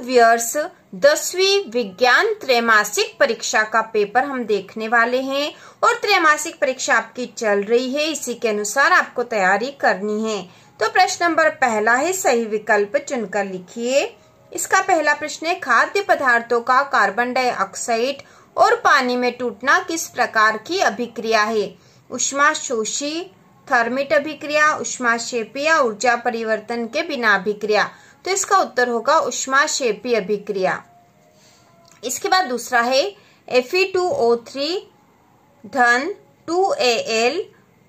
Viewers दसवीं विज्ञान त्रैमासिक परीक्षा का पेपर हम देखने वाले हैं और त्रैमासिक परीक्षा आपकी चल रही है, इसी के अनुसार आपको तैयारी करनी है। तो प्रश्न नंबर पहला है, सही विकल्प चुनकर लिखिए। इसका पहला प्रश्न है, खाद्य पदार्थों का कार्बन डाइऑक्साइड और पानी में टूटना किस प्रकार की अभिक्रिया है? उष्मा शोषी, थर्मिट अभिक्रिया उष्माशेपी या ऊर्जा परिवर्तन के बिना अभिक्रिया। तो इसका उत्तर होगा उष्मा शेपी अभिक्रिया। इसके बाद दूसरा है Fe2O3 धन 2Al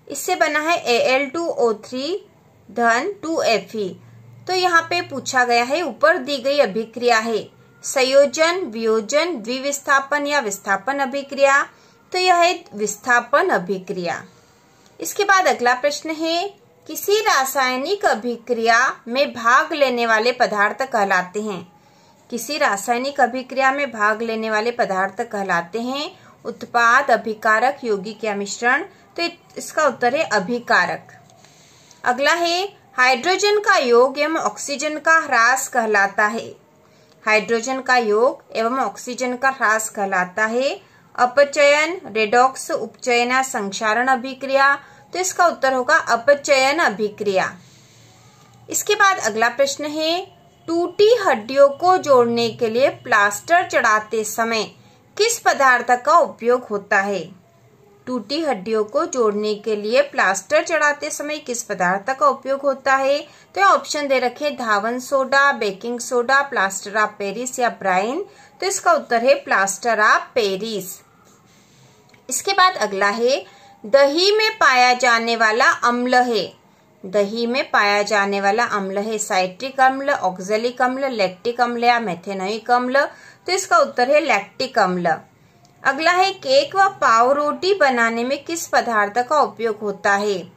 इससे बना है Al2O3 धन 2Fe तो यहाँ पे पूछा गया है, ऊपर दी गई अभिक्रिया है। संयोजन, वियोजन, द्विविस्थापन या विस्थापन अभिक्रिया। तो यह है विस्थापन अभिक्रिया। इसके बाद अगला प्रश्न है किसी रासायनिक अभिक्रिया में भाग लेने वाले पदार्थ कहलाते हैं। किसी रासायनिक अभिक्रिया में भाग लेने वाले पदार्थ कहलाते हैं। उत्पाद अभिकारक यौगिक या मिश्रण। तो इसका उत्तर है अभिकारक। अगला है, हाइड्रोजन का योग एवं ऑक्सीजन का ह्रास कहलाता है। हाइड्रोजन का योग एवं ऑक्सीजन का ह्रास कहलाता है। अपचयन, रेडॉक्स, उपचयना संक्षारण अभिक्रिया। तो इसका उत्तर होगा अपचयन अभिक्रिया। इसके बाद अगला प्रश्न है, टूटी हड्डियों को जोड़ने के लिए प्लास्टर चढ़ाते समय किस पदार्थ का उपयोग होता है? टूटी हड्डियों को जोड़ने के लिए प्लास्टर चढ़ाते समय किस पदार्थ का उपयोग होता है? तो ऑप्शन दे रखे धावन soda baking soda plaster of Paris या ब्राइन। तो इसका उत्तर है प्लास्टर ऑफ़ पेरिस। इसके बाद अगला है दही में पाया जाने वाला अम्ल है। दही में पाया जाने वाला अम्ल है साइट्रिक अम्ल, ऑक्जेलिक अम्ल, लैक्टिक अम्ल या मेथेनोइक अम्ल। तो इसका उत्तर है लैक्टिक अम्ल। अगला है केक व पाव रोटी बनाने में किस पदार्थ का उपयोग होता है?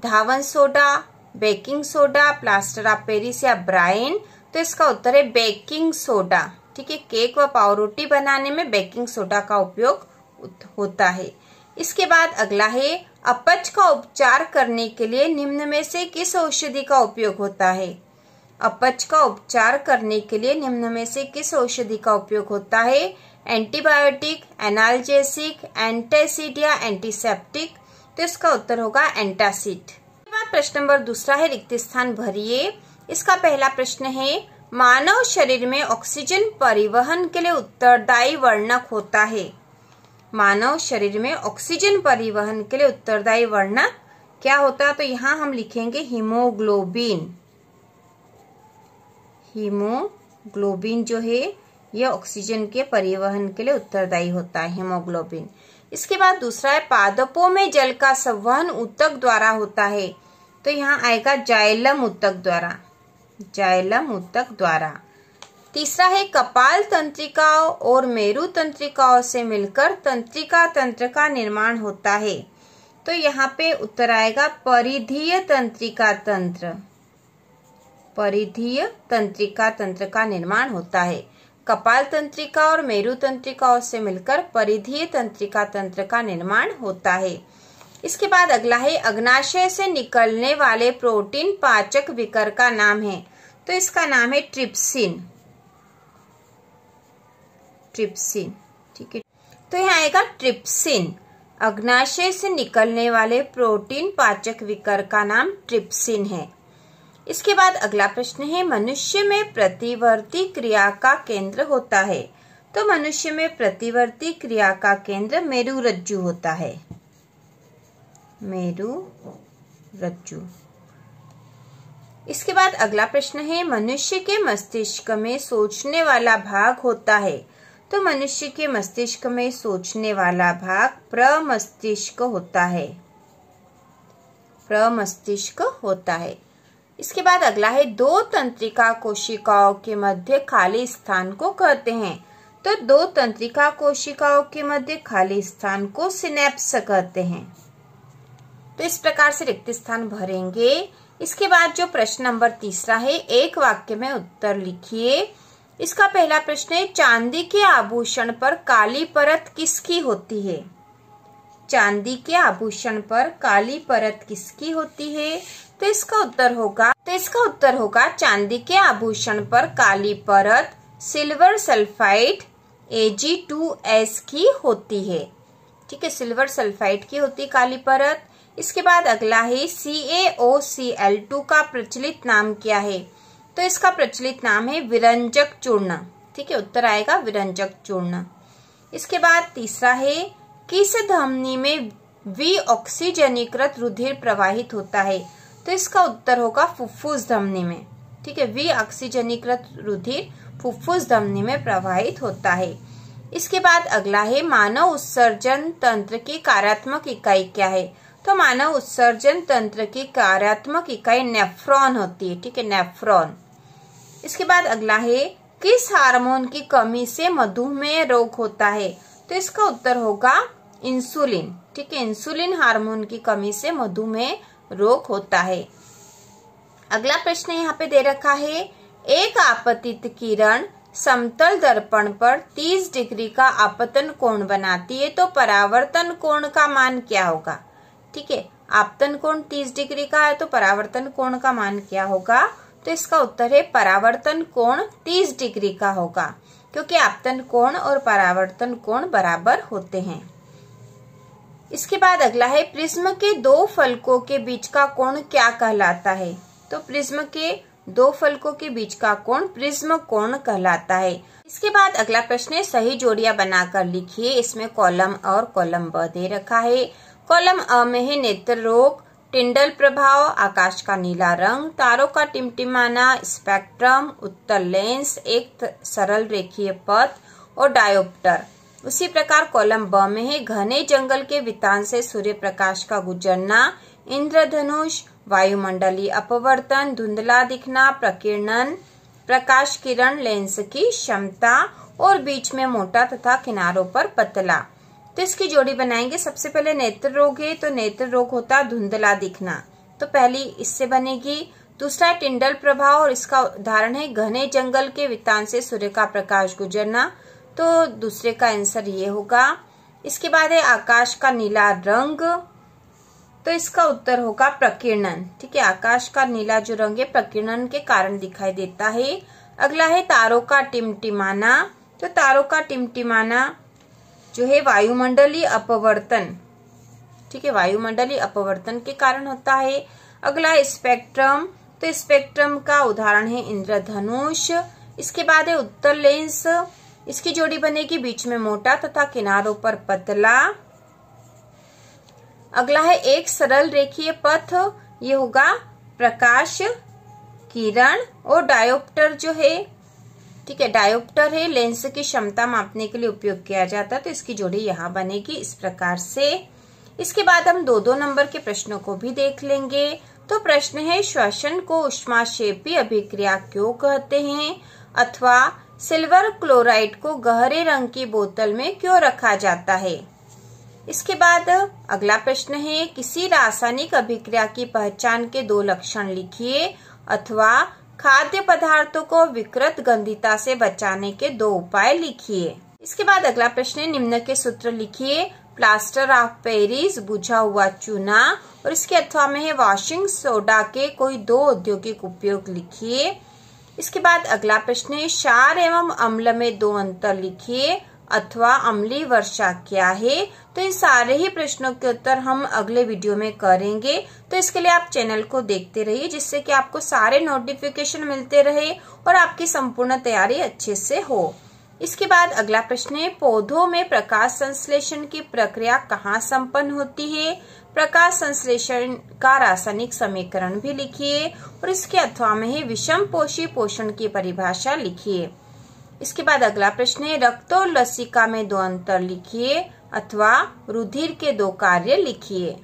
धावन soda, baking soda, plaster of Paris या ब्राइन? तो इसका उत्तर है बेकिंग सोडा। ठीक है, केक व पाव रोटी बनाने में बेकिंग सोडा का उपयोग होता है। इसके बाद अगला है, अपच का उपचार करने के लिए निम्न में से किस औषधि का उपयोग होता है? अपच का उपचार करने के लिए निम्न में से किस औषधि का उपयोग होता है? एंटीबायोटिक, एनाल्जेसिक एंटेसिड या एंटीसेप्टिक। तो इसका उत्तर होगा एंटासिड। प्रश्न नंबर दूसरा है, रिक्त स्थान भरिए। इसका पहला प्रश्न है, मानव शरीर में ऑक्सीजन परिवहन के लिए उत्तरदायी वर्णक होता है। मानव शरीर में ऑक्सीजन परिवहन के लिए उत्तरदायी वर्णक क्या होता है? तो यहाँ हम लिखेंगे हीमोग्लोबिन हीमोग्लोबिन जो है यह ऑक्सीजन के परिवहन के लिए उत्तरदायी होता है हीमोग्लोबिन इसके बाद दूसरा है, पादपों में जल का संवहन उत्तक द्वारा होता है। तो यहाँ आएगा जायलम उत्तक द्वारा। जायलम उत्तक द्वारा। तीसरा है कपाल तंत्रिकाओं और मेरु तंत्रिकाओं से मिलकर तंत्रिका तंत्र का निर्माण होता है। तो यहाँ पे उत्तर आएगा परिधीय तंत्रिका तंत्र। परिधीय तंत्रिका तंत्र का निर्माण होता है। कपाल तंत्रिका और मेरु तंत्रिकाओं से मिलकर परिधीय तंत्रिका तंत्र का निर्माण होता है। इसके बाद अगला है अग्नाशय से निकलने वाले प्रोटीन पाचक विकर का नाम है। तो इसका नाम है ट्रिप्सिन। ट्रिप्सिन ठीक है? तो यहाँ आएगा ट्रिप्सिन अग्नाशय से निकलने वाले प्रोटीन पाचक विकर का नाम ट्रिप्सिन है। इसके बाद अगला प्रश्न है, मनुष्य में प्रतिवर्ती क्रिया का केंद्र होता है। तो मनुष्य में प्रतिवर्ती क्रिया का केंद्र मेरु रज्जु होता है। मेरु रज्जु इसके बाद अगला प्रश्न है, मनुष्य के मस्तिष्क में सोचने वाला भाग होता है। तो मनुष्य के मस्तिष्क में सोचने वाला भाग प्रमस्तिष्क होता है। प्रमस्तिष्क होता है। इसके बाद अगला है, दो तंत्रिका कोशिकाओं के मध्य खाली स्थान को कहते हैं। तो दो तंत्रिका कोशिकाओं के मध्य खाली स्थान को सिनेप्स कहते हैं। तो इस प्रकार से रिक्त स्थान भरेंगे। इसके बाद जो प्रश्न नंबर तीसरा है, एक वाक्य में उत्तर लिखिए। इसका पहला प्रश्न है, चांदी के आभूषण पर काली परत किसकी होती है? चांदी के आभूषण पर काली परत किसकी होती है? तो इसका उत्तर होगा तो इसका उत्तर होगा, चांदी के आभूषण पर काली परत सिल्वर सल्फाइड Ag2S की होती है। ठीक है, सिल्वर सल्फाइड की होती काली परत। इसके बाद अगला है CaOCl2 का प्रचलित नाम क्या है? तो इसका प्रचलित नाम है विरंजक चूर्ण। ठीक है, उत्तर आएगा विरंजक चूर्ण। इसके बाद तीसरा है, किस धमनी में वी ऑक्सीजनीकृत रुधिर प्रवाहित होता है? तो इसका उत्तर होगा फुफ्फुस धमनी में। ठीक है वी ऑक्सीजनीकृत रुधिर फुफ्फुस धमनी में प्रवाहित होता है। इसके बाद अगला है, मानव उत्सर्जन तंत्र की कार्यात्मक इकाई क्या है? तो मानव उत्सर्जन तंत्र की कार्यात्मक इकाई नेफ्रॉन होती है, ठीक है नेफ्रॉन इसके बाद अगला है, किस हार्मोन की कमी से मधुमेह रोग होता है? तो इसका उत्तर होगा इंसुलिन ठीक है इंसुलिन हार्मोन की कमी से मधुमेह रोग होता है। अगला प्रश्न यहाँ पे दे रखा है, एक आपतित किरण समतल दर्पण पर 30 डिग्री का आपतन कोण बनाती है तो परावर्तन कोण का मान क्या होगा? ठीक है, आपतन कोण 30 डिग्री का है तो परावर्तन कोण का मान क्या होगा? तो इसका उत्तर है परावर्तन कोण 30 डिग्री का होगा, क्योंकि आपतन कोण और परावर्तन कोण बराबर होते हैं। इसके बाद अगला है, प्रिज्म के दो फलकों के बीच का कोण क्या कहलाता है? तो प्रिज्म के दो फलकों के बीच का कोण प्रिज्म कोण कहलाता है। इसके बाद अगला प्रश्न है, सही जोड़ियाँ बनाकर लिखिए, इसमें कॉलम और कॉलम ब दे रखा है। कॉलम अ में है नेत्र रोग, टिंडल प्रभाव, आकाश का नीला रंग, तारों का टिमटिमाना, स्पेक्ट्रम उत्तर लेंस, एक सरल रेखीय पथ और डायोप्टर। उसी प्रकार कॉलम ब में है घने जंगल के वितान से सूर्य प्रकाश का गुजरना, इंद्रधनुष, वायुमंडलीय अपवर्तन, धुंधला दिखना, प्रकीर्णन, प्रकाश किरण, लेंस की क्षमता और बीच में मोटा तथा किनारों पर पतला। तो इसकी जोड़ी बनाएँगे। सबसे पहले नेत्र रोग है तो नेत्र रोग होता धुंधला दिखना। तो पहली इससे बनेगी। दूसरा टिंडल प्रभाव, और इसका उदाहरण है घने जंगल के वितान से सूर्य का प्रकाश गुजरना। तो दूसरे का आंसर ये होगा। इसके बाद है आकाश का नीला रंग। तो इसका उत्तर होगा प्रकीर्णन। ठीक है, आकाश का नीला जो रंग है, प्रकीर्णन के कारण दिखाई देता है। अगला है तारों का टिमटिमाना। तो तारों का टिमटिमाना जो है वायुमंडलीय अपवर्तन, ठीक है, वायुमंडलीय अपवर्तन के कारण होता है। अगला स्पेक्ट्रम तो स्पेक्ट्रम का उदाहरण है इंद्रधनुष, इसके बाद है उत्तर लेंस इसकी जोड़ी बनेगी बीच में मोटा तथा किनारों पर पतला। अगला है एक सरल रेखीय पथ, ये होगा प्रकाश, किरण और डायोप्टर जो है ठीक है, डायोप्टर है, लेंस की क्षमता मापने के लिए उपयोग किया जाता है तो इसकी जोड़ी यहाँ बनेगी इस प्रकार से। इसके बाद हम दो दो नंबर के प्रश्नों को भी देख लेंगे। तो प्रश्न है, श्वसन को उष्माशेपी अभिक्रिया क्यों कहते हैं? अथवा, सिल्वर क्लोराइड को गहरे रंग की बोतल में क्यों रखा जाता है? इसके बाद अगला प्रश्न है, किसी रासायनिक अभिक्रिया की पहचान के दो लक्षण लिखिए, अथवा खाद्य पदार्थों को विकृत गंधिता से बचाने के दो उपाय लिखिए। इसके बाद अगला प्रश्न है, निम्न के सूत्र लिखिए। प्लास्टर ऑफ़ पेरिस, बुझा हुआ चूना, और इसके अथवा में है, वॉशिंग सोडा के कोई दो औद्योगिक उपयोग लिखिए। इसके बाद अगला प्रश्न है, क्षार एवं अम्ल में दो अंतर लिखिए। अथवा अम्ली वर्षा क्या है? तो इन सारे ही प्रश्नों के उत्तर हम अगले वीडियो में करेंगे। तो इसके लिए आप चैनल को देखते रहिए, जिससे कि आपको सारे नोटिफिकेशन मिलते रहे और आपकी संपूर्ण तैयारी अच्छे से हो। इसके बाद अगला प्रश्न है, पौधों में प्रकाश संश्लेषण की प्रक्रिया कहाँ संपन्न होती है? प्रकाश संश्लेषण का रासायनिक समीकरण भी लिखिए और इसके अथवा में विषम पोषी पोषण की परिभाषा लिखिए। इसके बाद अगला प्रश्न है, रक्त और लसिका में दो अंतर लिखिए अथवा रुधिर के दो कार्य लिखिए।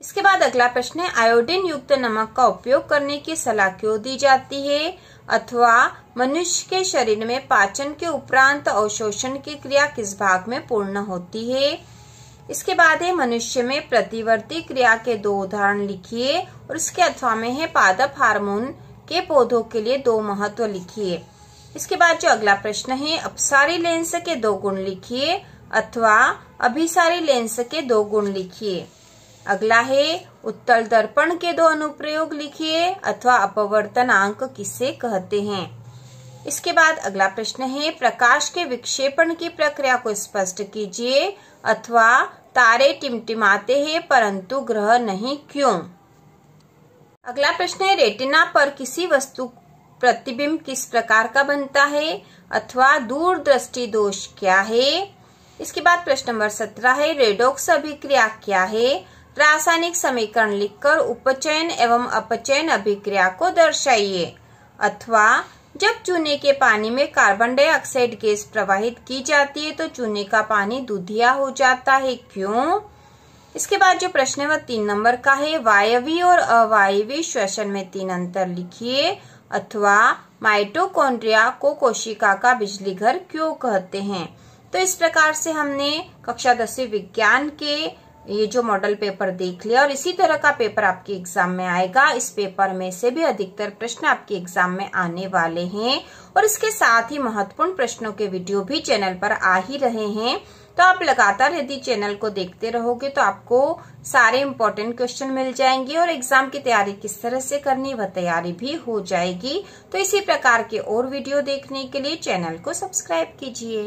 इसके बाद अगला प्रश्न है, आयोडीन युक्त नमक का उपयोग करने की सलाह क्यों दी जाती है? अथवा मनुष्य के शरीर में पाचन के उपरांत अवशोषण की क्रिया किस भाग में पूर्ण होती है? इसके बाद है, मनुष्य में प्रतिवर्ती क्रिया के दो उदाहरण लिखिए और इसके अथवा में है, पादप हार्मोन के पौधों के लिए दो महत्व लिखिए। इसके बाद जो अगला प्रश्न है अपसारी लेंस के दो गुण लिखिए, अथवा अभिसारी लेंस के दो गुण लिखिए। अगला है, उत्तल दर्पण के दो अनुप्रयोग लिखिए, अथवा अपवर्तन अंक किसे कहते हैं। इसके बाद अगला प्रश्न है, प्रकाश के विक्षेपण की प्रक्रिया को स्पष्ट कीजिए, अथवा तारे टिमटिमाते हैं, परंतु ग्रह नहीं क्यों। अगला प्रश्न है, रेटिना पर किसी वस्तु प्रतिबिंब किस प्रकार का बनता है अथवा दूरदृष्टि दोष क्या है? इसके बाद प्रश्न नंबर सत्रह है, रेडोक्स अभिक्रिया क्या है? रासायनिक समीकरण लिखकर उपचयन एवं अपचयन अभिक्रिया को दर्शाइए। अथवा, जब चूने के पानी में कार्बन डाइऑक्साइड गैस प्रवाहित की जाती है तो चूने का पानी दूधिया हो जाता है। क्यों? इसके बाद जो प्रश्न है, वह तीन नंबर का है वायवी और अवायवी श्वसन में तीन अंतर लिखिए। अथवा माइटोकॉन्ड्रिया को कोशिका का बिजली घर क्यों कहते हैं? तो इस प्रकार से हमने कक्षा दसवीं विज्ञान के ये जो मॉडल पेपर देख लिया और इसी तरह का पेपर आपके एग्ज़ाम में आएगा। इस पेपर में से भी अधिकतर प्रश्न आपके एग्ज़ाम में आने वाले हैं और इसके साथ ही महत्वपूर्ण प्रश्नों के वीडियो भी चैनल पर आ ही रहे हैं। तो आप लगातार यदि चैनल को देखते रहोगे तो आपको सारे इम्पोर्टेंट क्वेश्चन मिल जाएँगे और एग्ज़ाम की तैयारी किस तरह से करनी, वह तैयारी भी हो जाएगी। तो इसी प्रकार के और वीडियो देखने के लिए चैनल को सब्सक्राइब कीजिए।